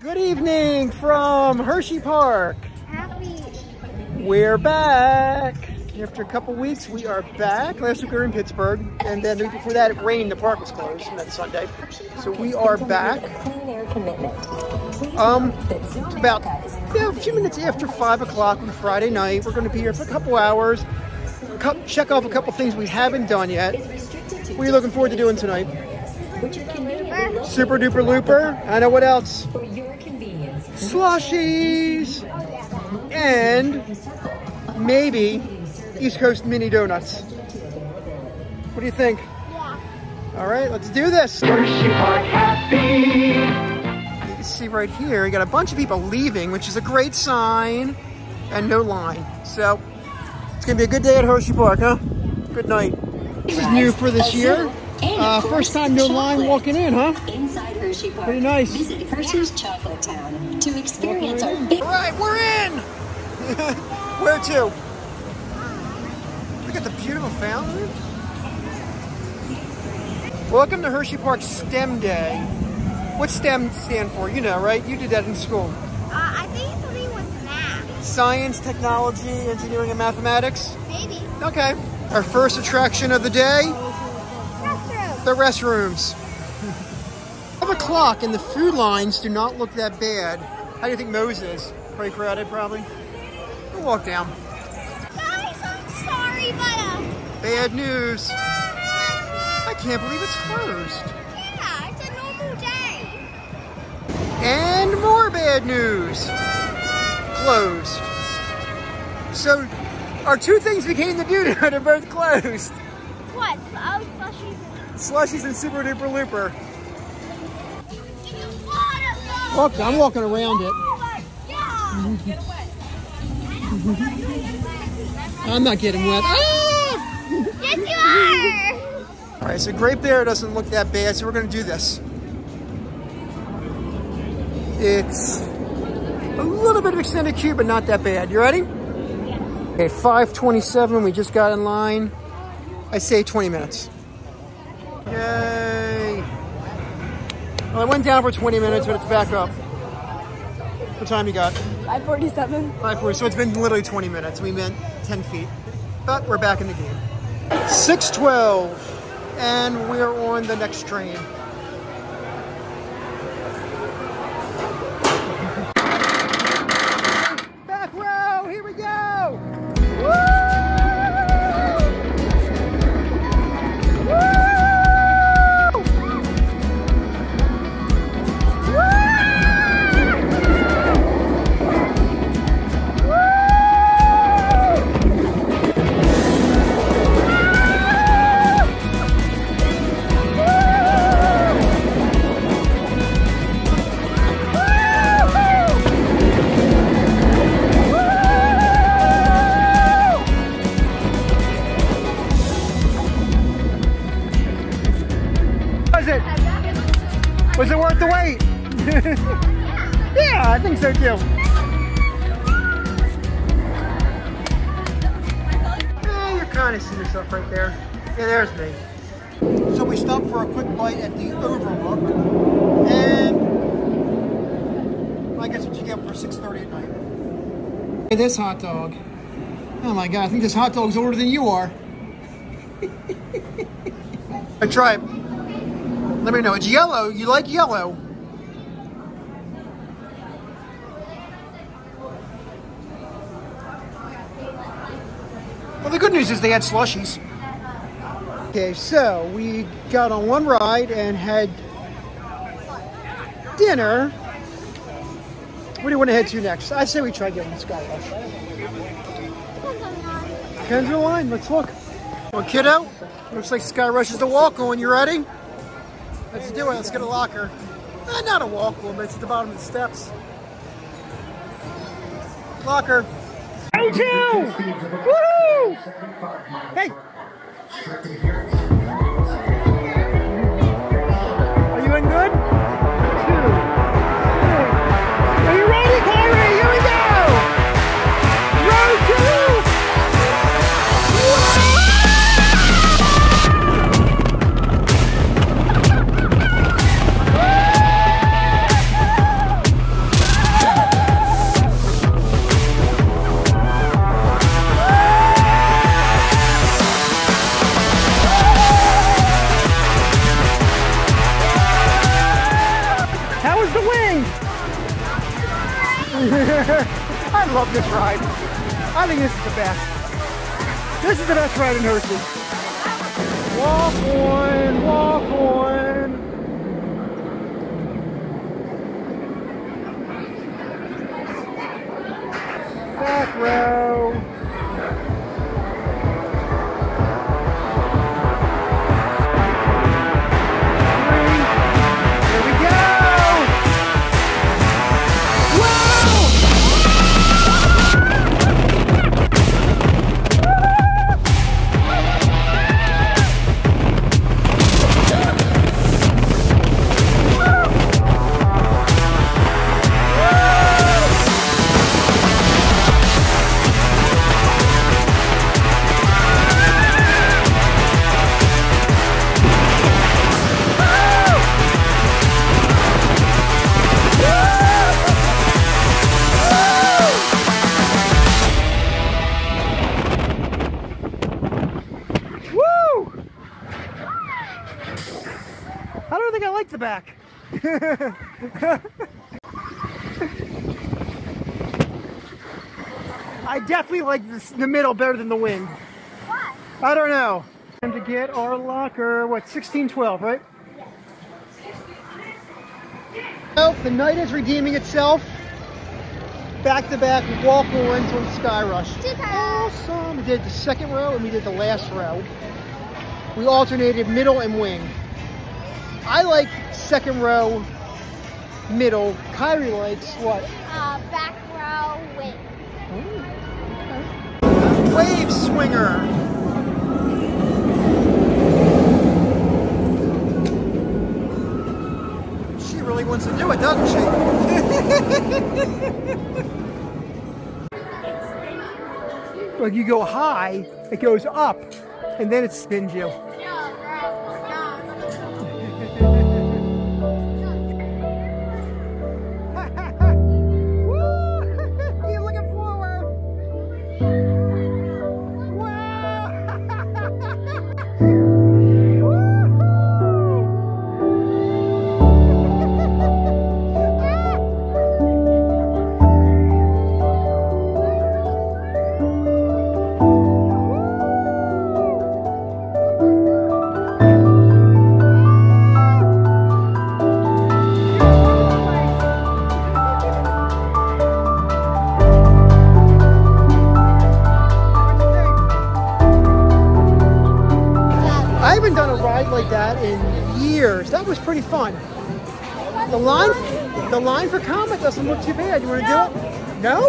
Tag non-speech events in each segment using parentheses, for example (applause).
Good evening from Hersheypark. Happy. We're back. After a couple weeks, we are back. Last week we were in Pittsburgh, and then the week before that it rained. The park was closed, and that's Sunday. So we are back. Um, about yeah, a few minutes after five o'clock on Friday night. We're going to be here for a couple hours. Cou- check off a couple things we haven't done yet. What are you looking forward to doing tonight? SooperDooperLooper. I know what else. Slushies and maybe East Coast mini donuts. What do you think? All right, let's do this. You can see right here, you got a bunch of people leaving, which is a great sign, and no line. So it's gonna be a good day at Hersheypark, huh? Good night. This is new for this year. Uh, first time no line walking in, huh? Inside Hersheypark. Pretty nice. Visit Hershey's Chocolate Town to experience our big All right, we're in. (laughs) Where to? Look at the beautiful fountain. Welcome to Hersheypark STEM Day. What's STEM stand for? You know, right? You did that in school. Uh, I think something with math. Science, technology, engineering, and mathematics. Maybe. Okay. Our first attraction of the day, Restroom. the restrooms. (laughs) Five o'clock and the food lines do not look that bad. How do you think Moe's is? Pretty crowded, probably. We'll walk down. Guys, I'm sorry, but uh, Bad news. (laughs) I can't believe it's closed. yeah, it's a normal day. And more bad news. Closed. So our two things we came to do tonight are both closed. What? Oh, slushies. Slushies and SooperDooperLooper. Water. Look, I'm walking around it. My God. Get away. I'm not getting wet. Ah! Yes, you are. All right, so Great Bear doesn't look that bad, so we're gonna do this. It's a little bit of extended queue, but not that bad. You ready? Okay, 527, we just got in line. I say 20 minutes. Yay! Well, it went down for 20 minutes, but it's back up. What time you got? 547. 540, so it's been literally 20 minutes. We meant 10 feet, but we're back in the game. 612, and we're on the next train. Back row, here we go! Was it worth the wait? (laughs) yeah, I think so too. Eh, you're kind of seeing yourself right there. Yeah, there's me. So we stopped for a quick bite at the Overlook, and I guess what you get for 6:30 at night. Hey, this hot dog. Oh my god, I think this hot dog's older than you are. I try it. Let me know. It's yellow. You like yellow. Well, the good news is they had slushies. Okay, so we got on one ride and had dinner. Where do you want to head to next? I say we try getting Skyrush. Depends on the line. Let's look. Well, kiddo, looks like Skyrush is the walk on. You ready? Let's do it. Let's get a locker. Eh, not a walk on, but it's at the bottom of the steps. Locker. A2! Woohoo! Hey! The best. This is the best ride in Hershey. Walk on, walk on. Back row. I definitely like this, the middle better than the wing. What? I don't know. Time to get our locker, what, 1612, right? Well, the night is redeeming itself. Back to back walk ons on Skyrush. Awesome. We did the second row and we did the last row. We alternated middle and wing. I like second row, middle. Kyrie likes what? Uh, back Wave swinger. She really wants to do it, doesn't she? (laughs) like you go high, it goes up, and then it spins you. That in years. That was pretty fun. The line, the line for Comet doesn't look too bad. You want to do it? No?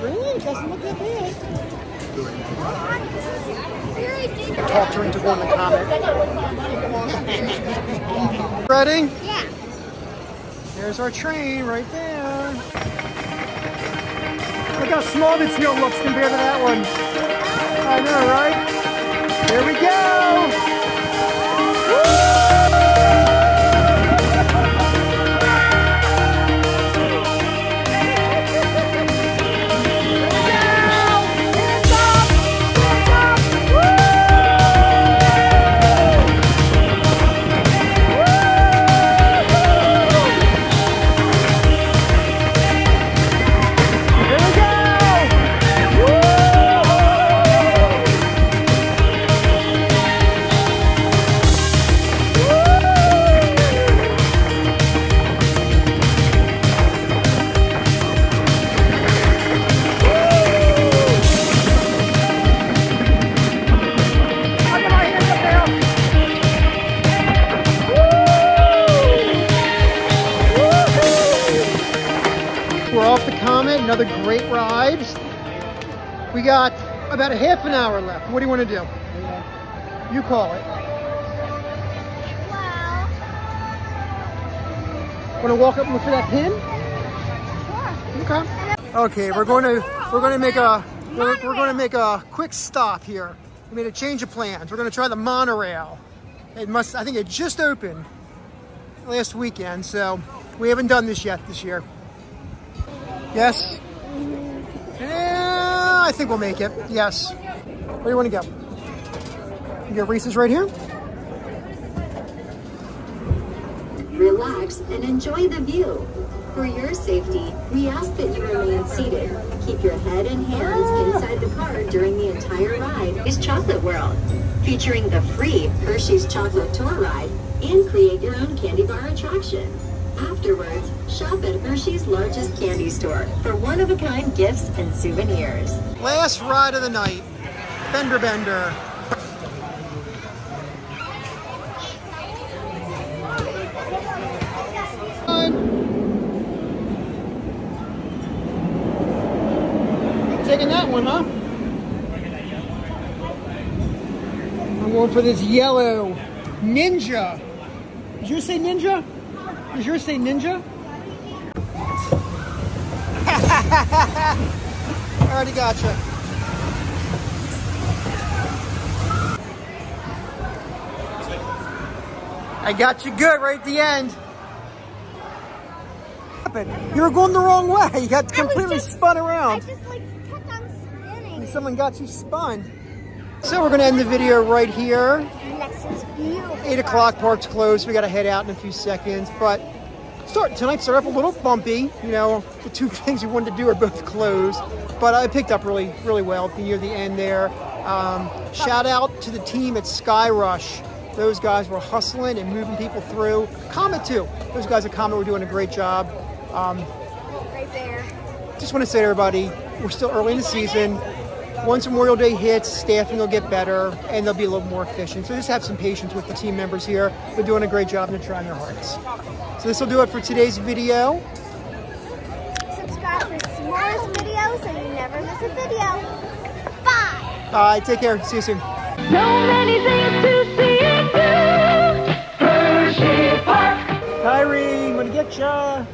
Really? It doesn't look that bad. Talked her into going to Comet. (laughs) Ready? Yeah. There's our train right there. Look how small this hill looks compared to that one. I know, right? Here we go! Here We got about a half an hour left. What do you want to do? You call it. Want to walk up and look for that pin? sure. Okay. Okay, we're going to we're going to make a we're, we're going to make a quick stop here. We made a change of plans. We're going to try the monorail. It must I think it just opened last weekend, so we haven't done this yet this year. Yes. I think we'll make it. Yes. Where do you want to go? You got Reese's right here. relax, and enjoy the view. For your safety, we ask that you remain seated. Keep your head and hands inside the car during the entire ride. Is Chocolate World, featuring the free Hershey's Chocolate Tour Ride and create your own candy bar attraction. Afterwards, shop at Hershey's largest candy store for one-of-a-kind gifts and souvenirs. Last ride of the night. Fender Bender. Taking that one, huh? I'm going for this yellow ninja. Did you say ninja? Does yours say ninja? (laughs) I already gotcha. I got you good right at the end. You were going the wrong way. (laughs) You got completely just- spun I around. just like kept on spinning. Someone got you spun. So we're gonna end the video right here. Next is beautiful. Eight o'clock, park's closed. We gotta head out in a few seconds. But start tonight started off a little bumpy. You know, the two (laughs) things we wanted to do are both closed. But I picked up really, really well near the end there. Um, shout out to the team at Skyrush. Those guys were hustling and moving people through. Comet too. Those guys at Comet were doing a great job. Um, right there. just want to say to everybody, we're still early in the season. Once Memorial Day hits, staffing will get better and they'll be a little more efficient. So just have some patience with the team members here. They're doing a great job and they're trying their hardest. So this will do it for today's video. Subscribe for more videos so you never miss a video. Bye. Bye. Take care. See you soon. So many things to see and do. Hersheypark. Kyrie, I'm gonna get ya.